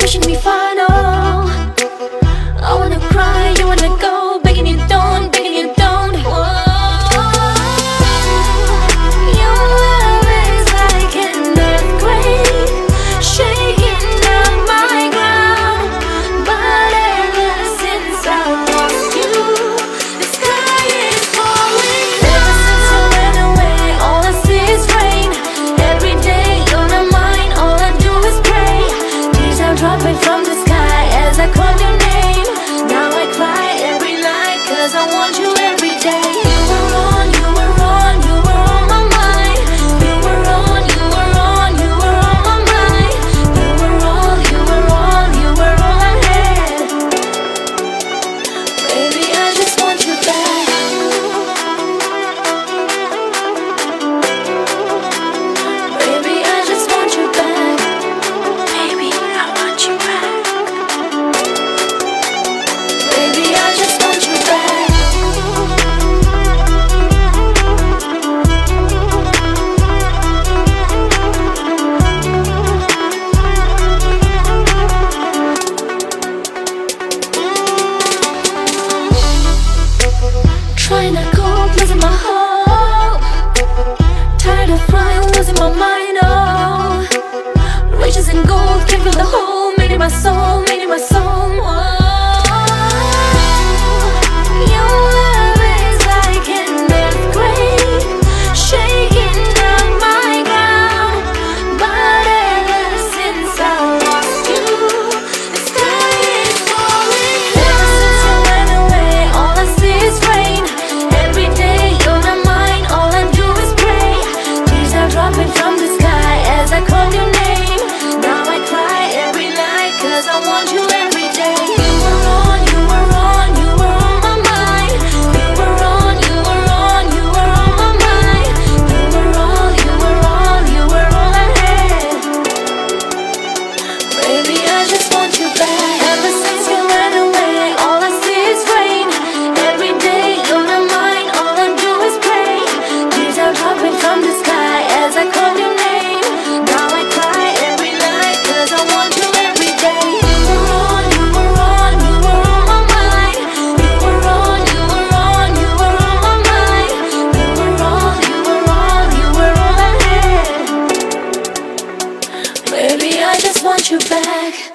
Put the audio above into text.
mission we final oh. hope, losing my hope Tired of crying, losing my mind, oh Riches and gold, can't fill the hole Made in my soul, made in my soul, oh. your back.